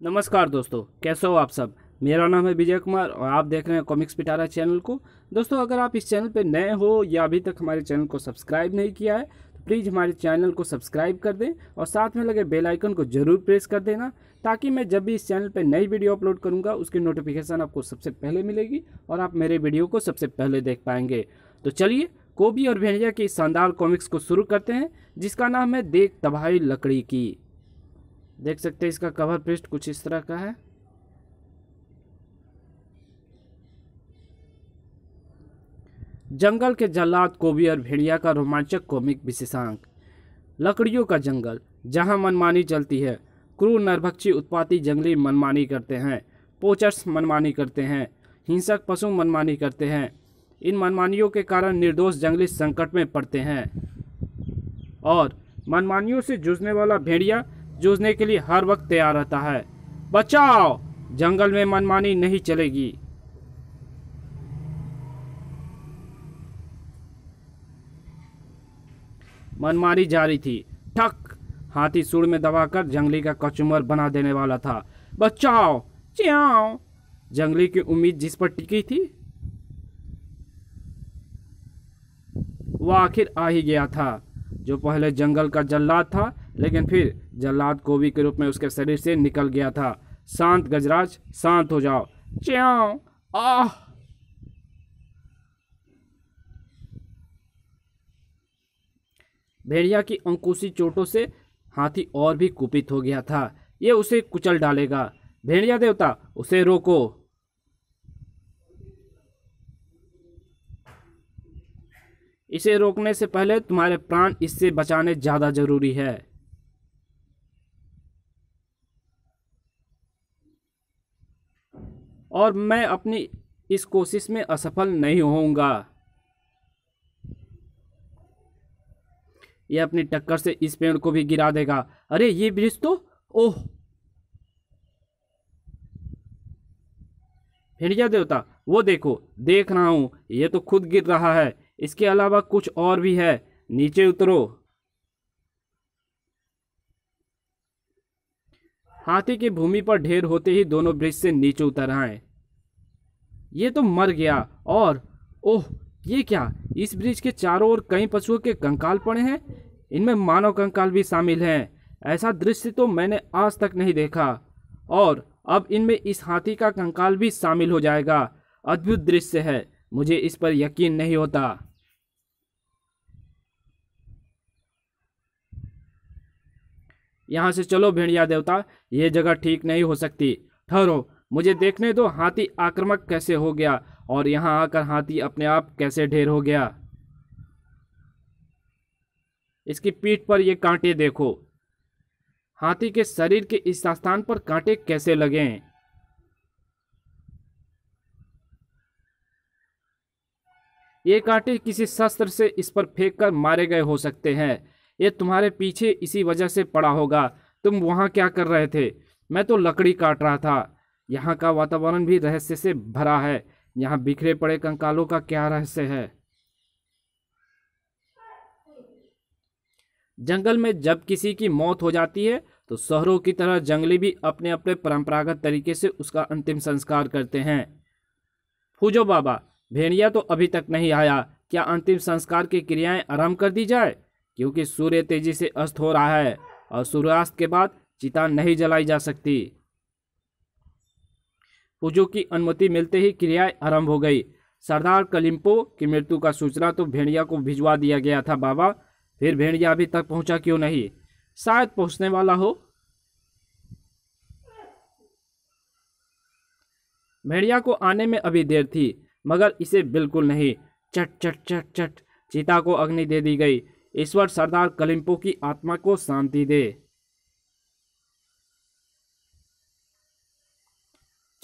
नमस्कार दोस्तों, कैसे हो आप सब? मेरा नाम है विजय कुमार और आप देख रहे हैं कॉमिक्स पिटारा चैनल को। दोस्तों, अगर आप इस चैनल पर नए हो या अभी तक हमारे चैनल को सब्सक्राइब नहीं किया है तो प्लीज़ हमारे चैनल को सब्सक्राइब कर दें और साथ में लगे बेल आइकन को ज़रूर प्रेस कर देना, ताकि मैं जब भी इस चैनल पर नई वीडियो अपलोड करूँगा, उसकी नोटिफिकेशन आपको सबसे पहले मिलेगी और आप मेरे वीडियो को सबसे पहले देख पाएँगे। तो चलिए, कोबी और भेड़िया की शानदार कॉमिक्स को शुरू करते हैं, जिसका नाम है देख तबाही लकड़ी की। देख सकते हैं इसका कवर पृष्ठ कुछ इस तरह का है। जंगल के जल्लाद कोबी और भेड़िया का रोमांचक कॉमिक विशेषांक। लकड़ियों का जंगल, जहाँ मनमानी चलती है। क्रूर नरभक्षी उत्पाती जंगली मनमानी करते हैं। पोचर्स मनमानी करते हैं। हिंसक पशु मनमानी करते हैं। इन मनमानियों के कारण निर्दोष जंगली संकट में पड़ते हैं। और मनमानियों से जूझने वाला भेड़िया जूझने के लिए हर वक्त तैयार रहता है। बचाओ! जंगल में मनमानी नहीं चलेगी। मनमानी जारी थी। ठक! हाथी सुर में दबाकर जंगली का कचुमर बना देने वाला था। बचाओ! च्याओ! जंगली की उम्मीद जिस पर टिकी थी वह आखिर आ ही गया था। जो पहले जंगल का जल्लाद था लेकिन फिर जल्लाद कोबी के रूप में उसके शरीर से निकल गया था। शांत, गजराज, शांत हो जाओ। च्याओ आह। भेड़िया की अंकुशी चोटों से हाथी और भी कुपित हो गया था। ये उसे कुचल डालेगा। भेड़िया देवता, उसे रोको। इसे रोकने से पहले तुम्हारे प्राण इससे बचाने ज़्यादा ज़रूरी है। और मैं अपनी इस कोशिश में असफल नहीं होऊँगा। यह अपनी टक्कर से इस पेड़ को भी गिरा देगा। अरे, ये ब्रिज तो ओह! भेड़िया देवता, वो देखो, देख रहा हूँ, ये तो खुद गिर रहा है। इसके अलावा कुछ और भी है। नीचे उतरो। हाथी की भूमि पर ढेर होते ही दोनों ब्रिज से नीचे उतर आए। ये तो मर गया। और, ओह, ये क्या? इस ब्रिज के चारों ओर कई पशुओं के कंकाल पड़े हैं? इनमें मानव कंकाल भी शामिल हैं। ऐसा दृश्य तो मैंने आज तक नहीं देखा। और, अब इनमें इस हाथी का कंकाल भी शामिल हो जाएगा। अद्भुत दृश्य है। मुझे इस पर यकीन नहीं होता। यहाँ से चलो भेड़िया देवता। ये जगह ठीक नहीं हो सकती। ठहरो। मुझे देखने दो हाथी आक्रामक कैसे हो गया और यहाँ आकर हाथी अपने आप कैसे ढेर हो गया। इसकी पीठ पर ये कांटे देखो। हाथी के शरीर के इस स्थान पर कांटे कैसे लगे? हैं ये कांटे किसी शस्त्र से इस पर फेंक कर मारे गए हो सकते हैं। ये तुम्हारे पीछे इसी वजह से पड़ा होगा। तुम वहाँ क्या कर रहे थे? मैं तो लकड़ी काट रहा था। यहाँ का वातावरण भी रहस्य से भरा है। यहाँ बिखरे पड़े कंकालों का क्या रहस्य है? जंगल में जब किसी की मौत हो जाती है तो शहरों की तरह जंगली भी अपने अपने परंपरागत तरीके से उसका अंतिम संस्कार करते हैं। फूजो बाबा, भेड़िया तो अभी तक नहीं आया। क्या अंतिम संस्कार की क्रियाएँ आरंभ कर दी जाए? क्योंकि सूर्य तेज़ी से अस्त हो रहा है और सूर्यास्त के बाद चिता नहीं जलाई जा सकती। पूजो की अनुमति मिलते ही क्रियाएँ आरंभ हो गई। सरदार कलिम्पो की मृत्यु का सूचना तो भेड़िया को भिजवा दिया गया था, बाबा। फिर भेड़िया अभी तक पहुँचा क्यों नहीं? शायद पहुँचने वाला हो। भेड़िया को आने में अभी देर थी, मगर इसे बिल्कुल नहीं। चट चट चट चट, चीता को अग्नि दे दी गई। ईश्वर सरदार कलिम्पो की आत्मा को शांति दे।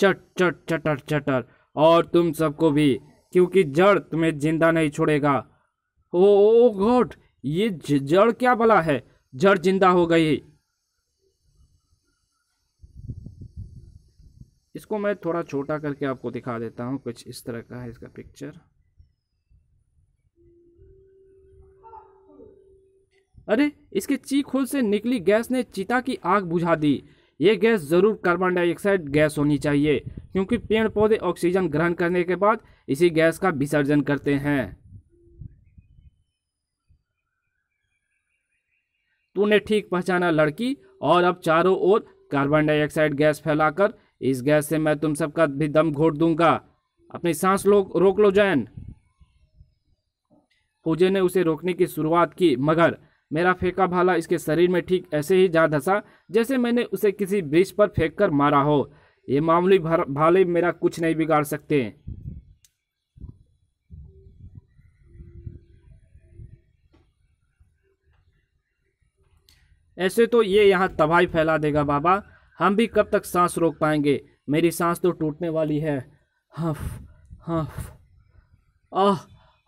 चट चट चटर चटर। और तुम सबको भी क्योंकि जड़ तुम्हें ज़िंदा नहीं छोड़ेगा। ओ, ओ गॉड ये जड़ क्या बला है? जड़ ज़िंदा हो गई। इसको मैं थोड़ा छोटा करके आपको दिखा देता हूँ कुछ इस तरह का है इसका पिक्चर अरे इसके चीख होल से निकली गैस ने चिता की आग बुझा दी। ये गैस ज़रूर कार्बन डाइऑक्साइड गैस होनी चाहिए, क्योंकि पेड़ पौधे ऑक्सीजन ग्रहण करने के बाद इसी गैस का विसर्जन करते हैं। तूने ठीक पहचाना लड़की, और अब चारों ओर कार्बन डाइऑक्साइड गैस फैलाकर इस गैस से मैं तुम सबका भी दम घोट दूँगा। अपनी सांस लो, रोक लो जैन। पूजे ने उसे रोकने की शुरुआत की, मगर मेरा फेंका भाला इसके शरीर में ठीक ऐसे ही जा धसा जैसे मैंने उसे किसी ब्रिज पर फेंक कर मारा हो। ये मामूली भाले मेरा कुछ नहीं बिगाड़ सकते। ऐसे तो ये यहाँ तबाही फैला देगा बाबा। हम भी कब तक सांस रोक पाएँगे? मेरी सांस तो टूटने वाली है। हफ हफ, आह,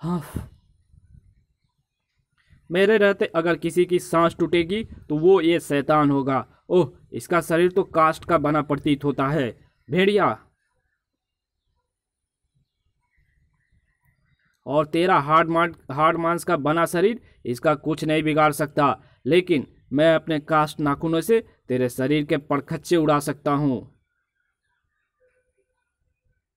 हफ। मेरे रहते अगर किसी की सांस टूटेगी तो वो ये शैतान होगा। ओह, इसका शरीर तो कास्ट का बना प्रतीत होता है। भेड़िया। और तेरा हार्ड मान, हार्ड मांस का बना शरीर, इसका कुछ नहीं बिगाड़ सकता। लेकिन मैं अपने कास्ट नाखूनों से तेरे शरीर के पड़खच्चे उड़ा सकता हूँ।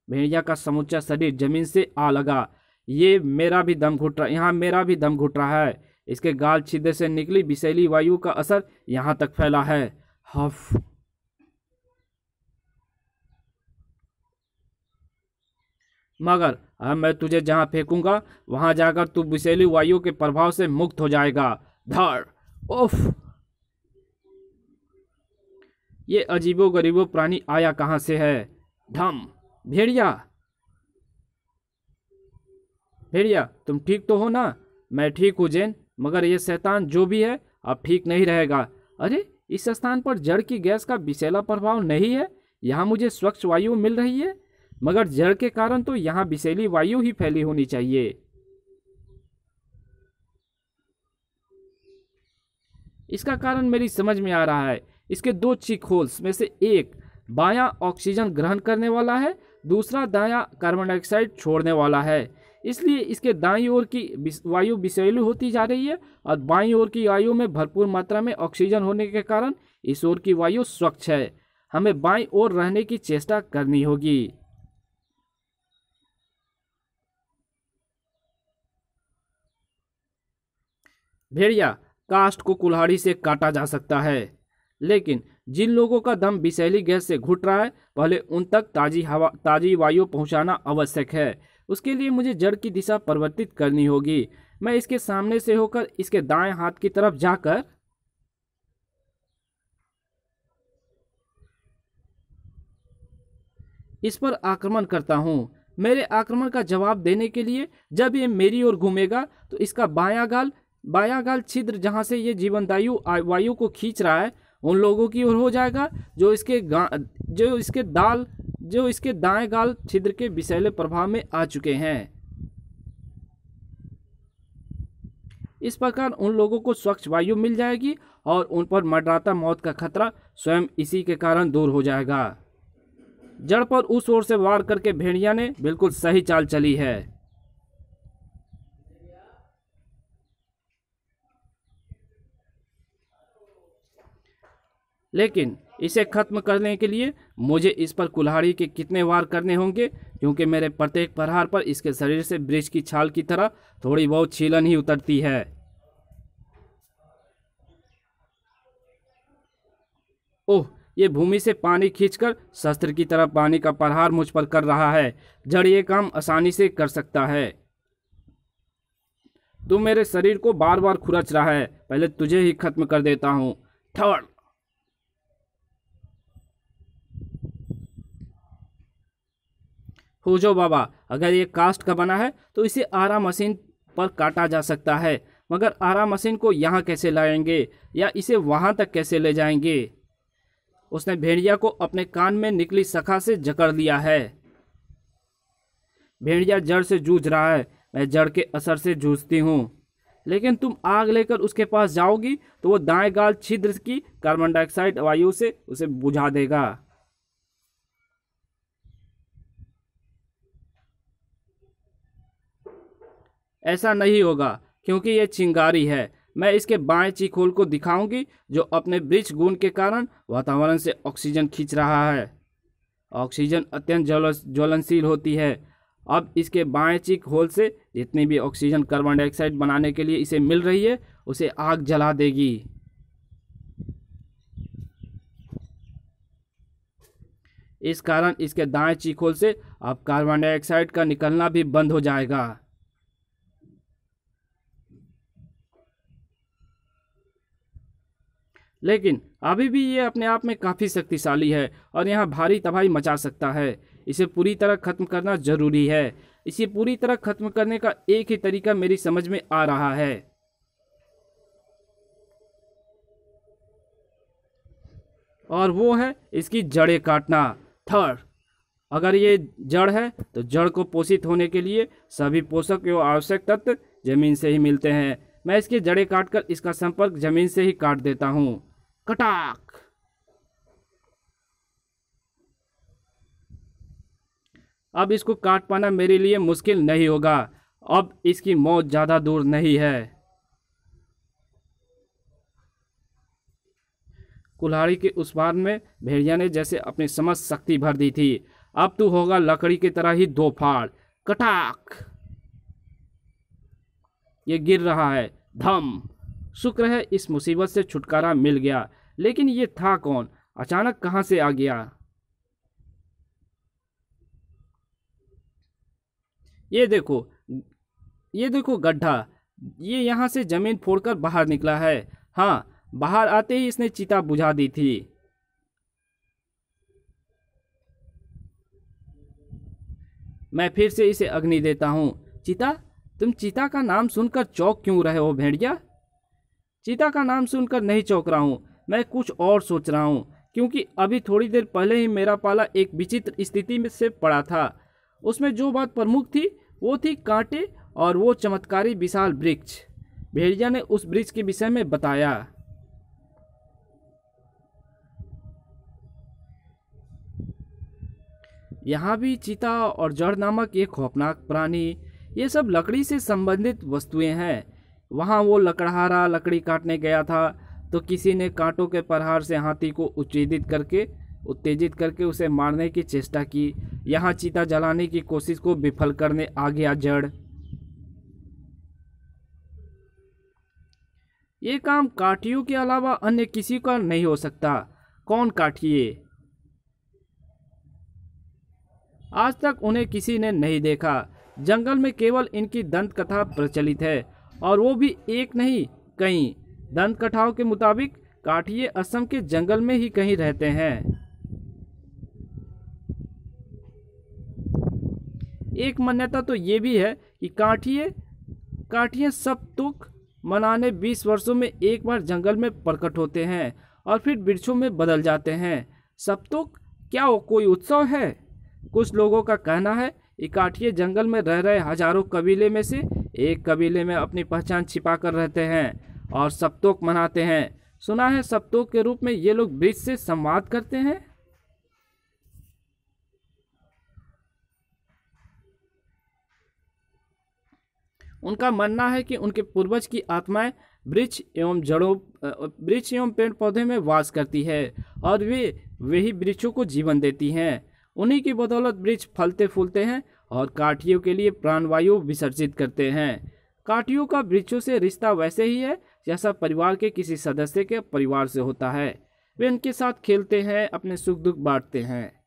भेड़िया का समूचा शरीर ज़मीन से आ लगा। ये मेरा भी दम घुट रहा, यहाँ मेरा भी दम घुट रहा है। इसके गाल छिद्र से निकली विषैली वायु का असर यहाँ तक फैला है। हफ। मगर, अब मैं तुझे जहाँ फेंकूँगा, वहाँ जाकर तू विषैली वायु के प्रभाव से मुक्त हो जाएगा। धड़ उफ। ये अजीबो गरीबो प्राणी आया कहाँ से है? धम। भेड़िया। भेड़िया, तुम ठीक तो हो ना? मैं ठीक हूँ, जैन। मगर यह शैतान जो भी है, अब ठीक नहीं रहेगा। अरे, इस स्थान पर जड़ की गैस का विषैला प्रभाव नहीं है? यहाँ मुझे स्वच्छ वायु मिल रही है? मगर जड़ के कारण तो यहाँ विषैली वायु ही फैली होनी चाहिए। इसका कारण मेरी समझ में आ रहा है। इसके दो चिक होल्स में से एक बायां ऑक्सीजन ग्रहण करने वाला है, दूसरा दायां कार्बन डाइऑक्साइड छोड़ने वाला है। इसलिए इसके दाई ओर की वायु विषैलु होती जा रही है और बाई ओर की वायु में भरपूर मात्रा में ऑक्सीजन होने के कारण इस ओर की वायु स्वच्छ है। हमें बाई ओर रहने की चेष्टा करनी होगी। भेड़िया कास्ट को कुल्हाड़ी से काटा जा सकता है, लेकिन जिन लोगों का दम विषैली गैस से घुट रहा है, पहले उन तक ताजी हवा, ताजी वायु पहुंचाना आवश्यक है। उसके लिए मुझे जड़ की दिशा परिवर्तित करनी होगी। मैं इसके सामने से होकर इसके दाएँ हाथ की तरफ़ जाकर इस पर आक्रमण करता हूँ। मेरे आक्रमण का जवाब देने के लिए जब ये मेरी ओर घूमेगा तो इसका बायां गाल बायां गाल छिद्र जहाँ से ये जीवनदायु वायु को खींच रहा है, उन लोगों की ओर हो जाएगा, जो इसके जो इसके दाल जो इसके दाएँ गाल छिद्र के विषैले प्रभाव में आ चुके हैं। इस प्रकार उन लोगों को स्वच्छ वायु मिल जाएगी और उन पर मडराता मौत का खतरा स्वयं इसी के कारण दूर हो जाएगा। जड़ पर उस ओर से वार करके भेड़िया ने बिल्कुल सही चाल चली है। लेकिन इसे खत्म करने के लिए मुझे इस पर कुल्हाड़ी के कितने वार करने होंगे? क्योंकि मेरे प्रत्येक प्रहार पर इसके शरीर से ब्रिज की छाल की तरह थोड़ी बहुत छीलन ही उतरती है। ओह, ये भूमि से पानी खींचकर शस्त्र की तरह पानी का प्रहार मुझ पर कर रहा है। जड़ ये काम आसानी से कर सकता है। तू मेरे शरीर को बार बार खुरच रहा है। पहले तुझे ही खत्म कर देता हूँ। थर्ड। पूजो बाबा, अगर ये कास्ट का बना है तो इसे आरा मशीन पर काटा जा सकता है। मगर आरा मशीन को यहाँ कैसे लाएँगे, या इसे वहाँ तक कैसे ले जाएँगे? उसने भेड़िया को अपने कान में निकली सखा से जकड़ लिया है। भेड़िया जड़ से जूझ रहा है, मैं जड़ के असर से जूझती हूँ। लेकिन तुम आग लेकर उसके पास जाओगी तो वो दाएँ गाल छिद्र की कार्बन डाइऑक्साइड वायु से उसे बुझा देगा। ऐसा नहीं होगा, क्योंकि ये चिंगारी है। मैं इसके बाएँ चीख होल को दिखाऊँगी, जो अपने वृक्ष गुण के कारण वातावरण से ऑक्सीजन खींच रहा है। ऑक्सीजन अत्यंत ज्वलनशील होती है। अब इसके बाएँ चीख होल से जितनी भी ऑक्सीजन कार्बन डाइऑक्साइड बनाने के लिए इसे मिल रही है, उसे आग जला देगी। इस कारण इसके दाएँ चीखोल से अब कार्बन डाइऑक्साइड का निकलना भी बंद हो जाएगा। लेकिन अभी भी ये अपने आप में काफ़ी शक्तिशाली है और यहाँ भारी तबाही मचा सकता है। इसे पूरी तरह ख़त्म करना ज़रूरी है। इसे पूरी तरह ख़त्म करने का एक ही तरीका मेरी समझ में आ रहा है। और वो है इसकी जड़ें काटना। थर्ड, अगर ये जड़ है तो जड़ को पोषित होने के लिए सभी पोषक एवं आवश्यक तत्व ज़मीन से ही मिलते हैं। मैं इसकी जड़ें काटकर इसका संपर्क ज़मीन से ही काट देता हूँ। कटाक। अब इसको काट पाना मेरे लिए मुश्किल नहीं होगा। अब इसकी मौत ज़्यादा दूर नहीं है। कुल्हाड़ी के उस बार में भेड़िया ने जैसे अपनी समझ शक्ति भर दी थी। अब तू होगा लकड़ी की तरह ही दो फाड़। कटाक। ये गिर रहा है। धम। शुक्र है इस मुसीबत से छुटकारा मिल गया। लेकिन ये था कौन? अचानक कहाँ से आ गया? ये देखो ये देखो गड्ढा। ये यहाँ से ज़मीन फोड़कर बाहर निकला है। हाँ बाहर आते ही इसने चिता बुझा दी थी। मैं फिर से इसे अग्नि देता हूँ। चिता, तुम चिता का नाम सुनकर चौक क्यों रहे हो, भेड़िया? चिता का नाम सुनकर नहीं चौक रहा हूँ। मैं कुछ और सोच रहा हूँ, क्योंकि अभी थोड़ी देर पहले ही मेरा पाला एक विचित्र स्थिति में से पड़ा था। उसमें जो बात प्रमुख थी, वो थी कांटे और वो चमत्कारी विशाल वृक्ष। भेड़िया ने उस वृक्ष के विषय में बताया। यहाँ भी चीता और जड़ नामक एक खौफनाक प्राणी, ये सब लकड़ी से संबंधित वस्तुएँ हैं। वहाँ वो लकड़हारा लकड़ी काटने गया था तो किसी ने कांटों के प्रहार से हाथी को उत्तेजित करके उत्तेजित करके उसे मारने की चेष्टा की। यहाँ चीता जलाने की कोशिश को विफल करने आ गया जड़। ये काम काठियों के अलावा अन्य किसी का नहीं हो सकता। कौन काठिए? आज तक उन्हें किसी ने नहीं देखा। जंगल में केवल इनकी दंत कथा प्रचलित है, और वो भी एक नहीं कई दंत कथाओं के मुताबिक काठिए असम के जंगल में ही कहीं रहते हैं। एक मान्यता तो ये भी है कि काठिए काठिए सब तुक मनाने 20 वर्षों में एक बार जंगल में प्रकट होते हैं और फिर वृक्षों में बदल जाते हैं। सप्तुक क्या वो कोई उत्सव है? कुछ लोगों का कहना है इकाठिए जंगल में रह रहे हज़ारों कबीले में से एक कबीले में अपनी पहचान छिपा कर रहते हैं। और सप्तोक मनाते हैं। सुना है सप्तोक के रूप में ये लोग ब्रिज से संवाद करते हैं? उनका मानना है कि उनके पूर्वज की आत्माएँ वृक्ष एवं जड़ों वृक्ष एवं पेड़ पौधे में वास करती है और वे वही वृक्षों को जीवन देती हैं। उन्हीं की बदौलत वृक्ष फलते फूलते हैं और काठियों के लिए प्राणवायु विसर्जित करते हैं। काठियों का वृक्षों से रिश्ता वैसे ही है जैसा परिवार के किसी सदस्य के परिवार से होता है। वे उनके साथ खेलते हैं, अपने सुख दुख बांटते हैं।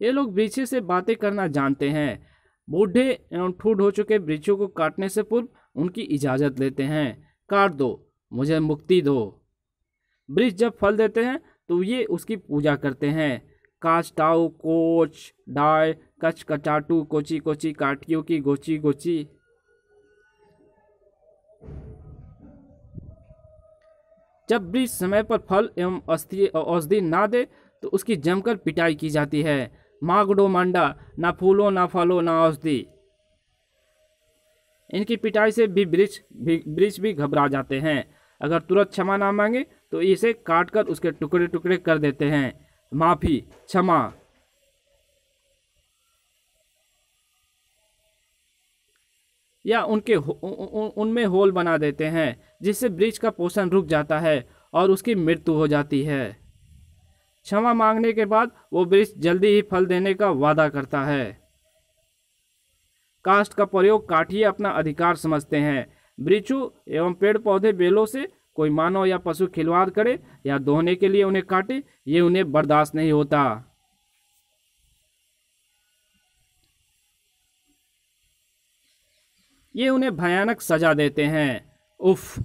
ये लोग वृक्ष से बातें करना जानते हैं। बूढ़े एवं ठूड हो चुके वृक्षों को काटने से पूर्व उनकी इजाज़त लेते हैं। काट दो, मुझे मुक्ति दो। वृक्ष जब फल देते हैं तो ये उसकी पूजा करते हैं। काचटाऊ कोच, डाय, कच, कचाटू, कोची कोची काटियों की गोची गोची। जब वृक्ष समय पर फल एवं औषधि ना दे तो उसकी जमकर पिटाई की जाती है। मागडो मांडा, ना फूलो, ना फलो, ना औषधि। इनकी पिटाई से भी वृक्ष भी वृक्ष भी घबरा जाते हैं। अगर तुरंत क्षमा ना मांगे तो इसे काट कर उसके टुकड़े टुकड़े कर देते हैं। माफ़ी क्षमा या उनके उनमें होल बना देते हैं, जिससे वृक्ष का पोषण रुक जाता है और उसकी मृत्यु हो जाती है। क्षमा मांगने के बाद वो वृक्ष जल्दी ही फल देने का वादा करता है। कास्ट का प्रयोग काठिए अपना अधिकार समझते हैं। वृक्षों एवं पेड़ पौधे बेलों से कोई मानव या पशु खिलवाड़ करे या दोहने के लिए उन्हें काटे, ये उन्हें बर्दाश्त नहीं होता। ये उन्हें भयानक सजा देते हैं। उफ!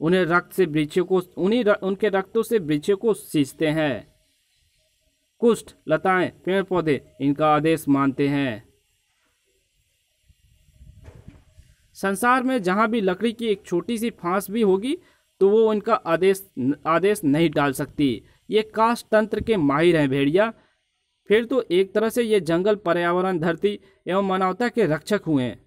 उन्हें रक्त से वृक्षों को, उन्हीं उनके रक्तों से वृक्षों को सींचते हैं। कुष्ठ, लताएँ पेड़ पौधे इनका आदेश मानते हैं। संसार में जहाँ भी लकड़ी की एक छोटी सी फांस भी होगी तो वो उनका आदेश आदेश नहीं डाल सकती। ये कास्ट तंत्र के माहिर हैं भेड़िया। फिर तो एक तरह से ये जंगल, पर्यावरण, धरती एवं मानवता के रक्षक हुए हैं।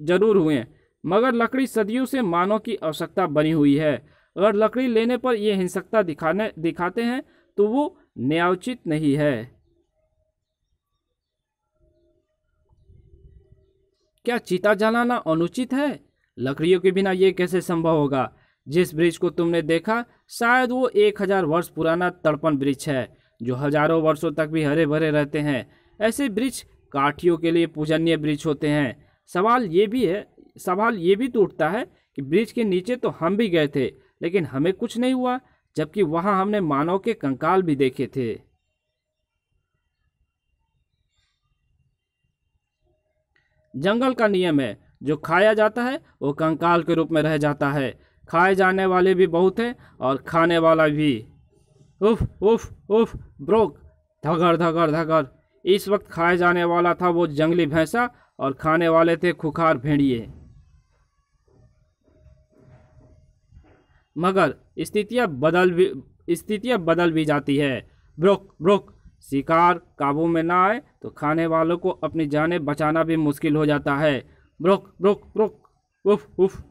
ज़रूर हुए मगर लकड़ी सदियों से मानव की आवश्यकता बनी हुई है। अगर लकड़ी लेने पर यह हिंसकता दिखाने, दिखाते हैं तो वो न्यायोचित नहीं है। क्या चीता जलाना अनुचित है? लकड़ियों के बिना ये कैसे संभव होगा? जिस वृक्ष को तुमने देखा, शायद वो एक हज़ार वर्ष पुराना तड़पन वृक्ष है, जो हज़ारों वर्षों तक भी हरे भरे रहते हैं। ऐसे वृक्ष काठियों के लिए पूजनीय वृक्ष होते हैं। सवाल ये भी है, सवाल ये भी तो उठता है कि ब्रिज के नीचे तो हम भी गए थे, लेकिन हमें कुछ नहीं हुआ, जबकि वहाँ हमने मानव के कंकाल भी देखे थे। जंगल का नियम है। जो खाया जाता है, वो कंकाल के रूप में रह जाता है। खाए जाने वाले भी बहुत हैं और खाने वाला भी। उफ उफ उफ, ब्रोक। धगर धगर धगर। इस वक्त खाए जाने वाला था वो जंगली भैंसा और खाने वाले थे खुखार भेड़िए। मगर स्थितियाँ बदल भी, स्थितियाँ बदल भी जाती है। ब्रोक ब्रोक। शिकार काबू में ना आए तो खाने वालों को अपनी जानें बचाना भी मुश्किल हो जाता है। ब्रोक ब्रोक ब्रोक। उफ उफ।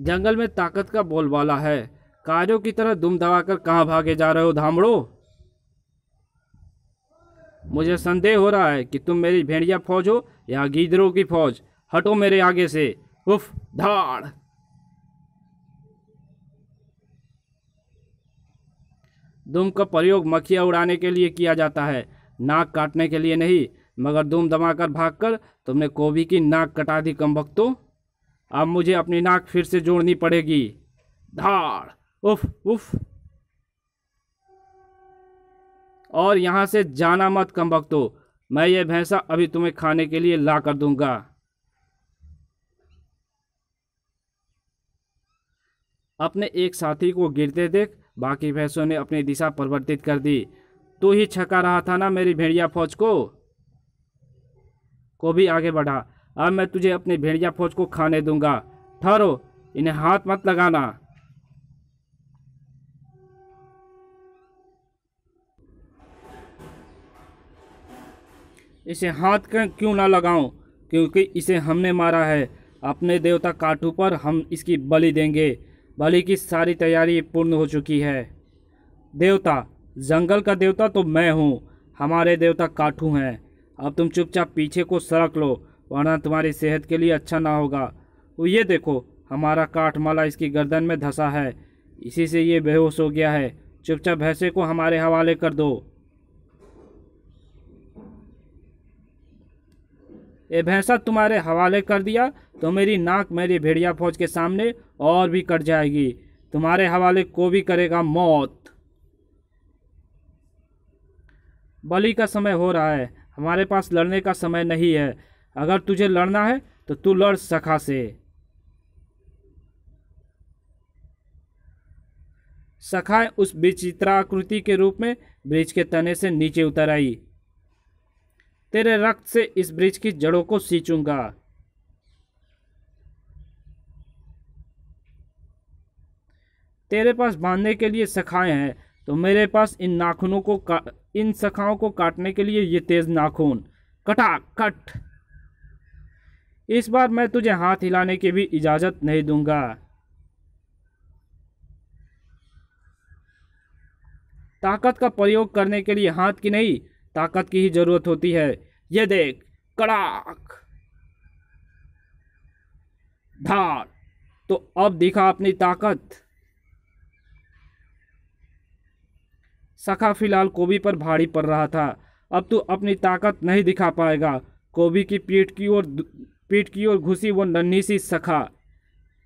जंगल में ताकत का बोलबाला है। कार्यों की तरह दुम दबाकर कहाँ भागे जा रहे हो धामड़ो? मुझे संदेह हो रहा है कि तुम मेरी भेड़िया फौज हो या गीदरों की फौज। हटो मेरे आगे से। उफ, धाड़। दुम का प्रयोग मक्खिया उड़ाने के लिए किया जाता है। नाक काटने के लिए नहीं, मगर दुम दमाकर भागकर तुमने कोबी की नाक कटा दी, कम वक्तों अब मुझे अपनी नाक फिर से जोड़नी पड़ेगी। धाड़। उफ उफ। और यहाँ से जाना मत, कम वक्तो मैं ये भैंसा अभी तुम्हें खाने के लिए ला कर दूँगा। अपने एक साथी को गिरते देख बाकी भैंसों ने अपनी दिशा परिवर्तित कर दी। तू ही छका रहा था ना मेरी भेड़िया फौज को? को भी आगे बढ़ा। अब मैं तुझे अपनी भेड़िया फौज को खाने दूँगा। ठहरो, इन्हें हाथ मत लगाना। इसे हाथ क्यों ना लगाऊँ? क्योंकि इसे हमने मारा है। अपने देवता काटू पर हम इसकी बलि देंगे। बलि की सारी तैयारी पूर्ण हो चुकी है। देवता, जंगल का देवता तो मैं हूँ। हमारे देवता काठू हैं। अब तुम चुपचाप पीछे को सरक लो, वरना तुम्हारी सेहत के लिए अच्छा ना होगा। वो ये देखो, हमारा काठमाला इसकी गर्दन में धंसा है। इसी से ये बेहोश हो गया है। चुपचाप भैंसे को हमारे हवाले कर दो। ये भैंसा तुम्हारे हवाले कर दिया तो मेरी नाक मेरी भेड़िया फौज के सामने और भी कट जाएगी। तुम्हारे हवाले को भी करेगा मौत। बलि का समय हो रहा है। हमारे पास लड़ने का समय नहीं है। अगर तुझे लड़ना है तो तू लड़ सखा से। सखाए उस विचित्राकृति के रूप में ब्रिज के तने से नीचे उतर आई। तेरे रक्त से इस ब्रिज की जड़ों को सींचूँगा। तेरे पास बांधने के लिए सखाए हैं तो मेरे पास इन नाखूनों को इन सखाओं को काटने के लिए ये तेज नाखून। कटा कट। इस बार मैं तुझे हाथ हिलाने की भी इजाज़त नहीं दूँगा। ताकत का प्रयोग करने के लिए हाथ की नहीं ताकत की ही ज़रूरत होती है। ये देख, कड़ाक। धार। तो अब दिखा अपनी ताकत। सखा फ़िलहाल कोबी पर भारी पड़ रहा था। अब तू अपनी ताकत नहीं दिखा पाएगा। कोबी की पीठ की ओर पीठ की ओर घुसी वो नन्ही सी सखा।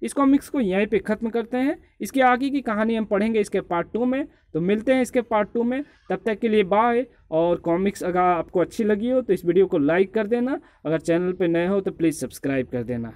इस कॉमिक्स को यहीं पे ख़त्म करते हैं। इसके आगे की कहानी हम पढ़ेंगे इसके पार्ट टू में। तो मिलते हैं इसके पार्ट टू में। तब तक के लिए बाय और कॉमिक्स अगर आपको अच्छी लगी हो तो इस वीडियो को लाइक कर देना। अगर चैनल पर नए हो तो प्लीज़ सब्सक्राइब कर देना।